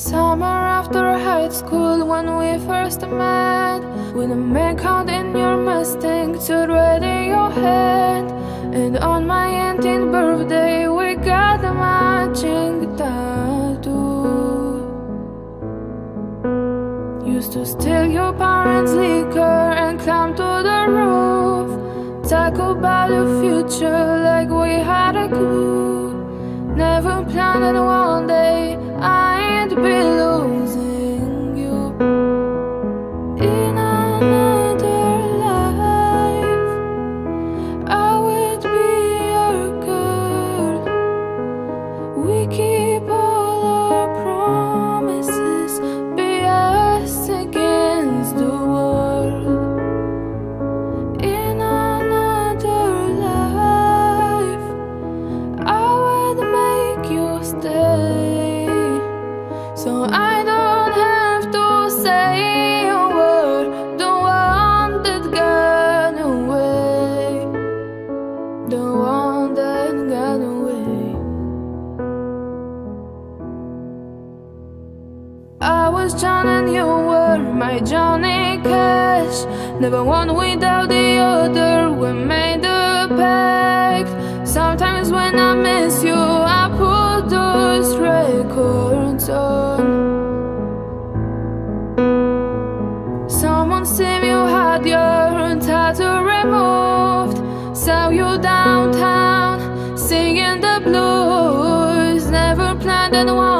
Summer after high school when we first met. With a man count in your Mustang to Radiohead. And on my 18th birthday we got a matching tattoo. Used to steal your parents' liquor and climb to the roof. Talk about the future like we had a clue. Never planned one day I'd my Johnny Cash. Never one without the other. We made a pact. Sometimes when I miss you, I put those records on. Someone said you had your tattoo removed. Saw you downtown singing the blues. Never planned one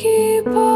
keep on